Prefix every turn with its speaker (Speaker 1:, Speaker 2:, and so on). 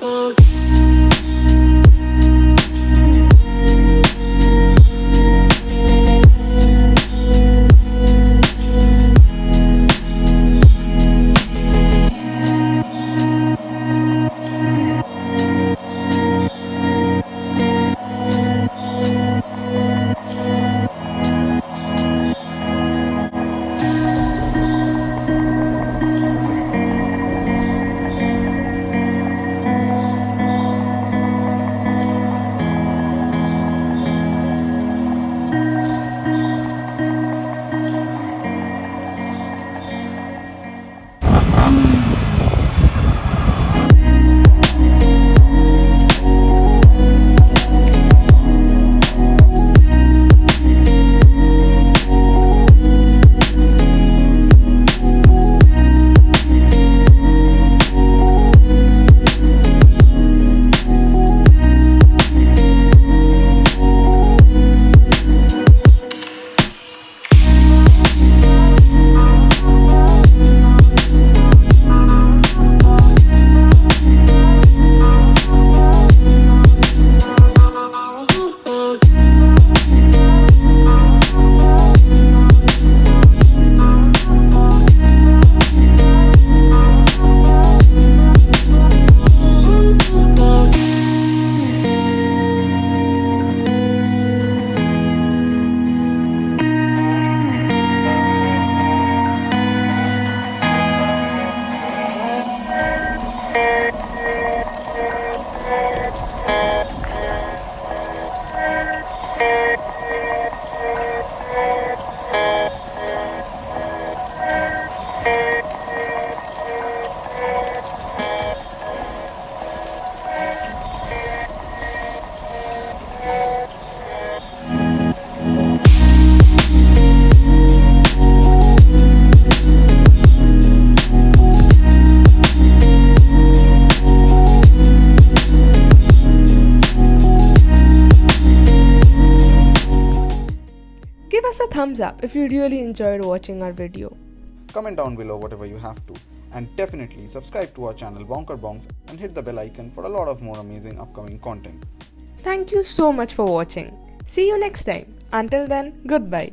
Speaker 1: Give Us a thumbs up if you really enjoyed watching our video.
Speaker 2: Comment down below whatever you have to. And definitely subscribe to our channel Bonker Bongs and hit the bell icon for a lot of more amazing upcoming content.
Speaker 1: Thank you so much for watching. See you next time. Until then, goodbye.